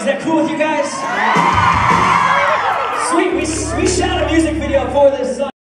Is that cool with you guys? Sweet, we, we shot a music video for this song.